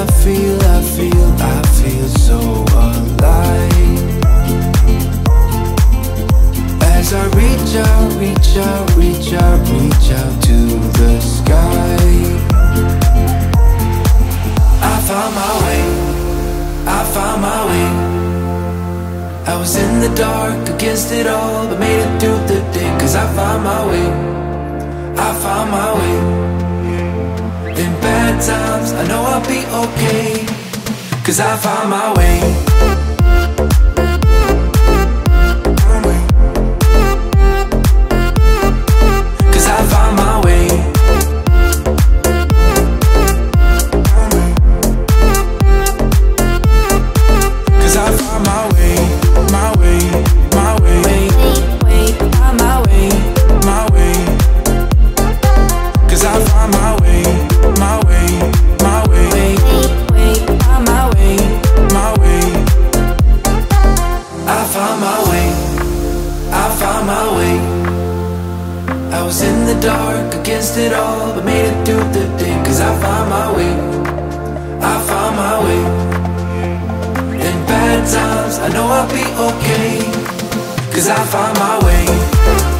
I feel, I feel, I feel so alive. As I reach out, reach out, reach out, reach out to the sky. I found my way, I found my way. I was in the dark against it all, but made it through the day. Cause I found my way, I found my way. Times, I know I'll be okay. Cause I found my way. Was in the dark against it all, but made it through the day. Cause I found my way, I found my way. In bad times, I know I'll be okay. Cause I found my way.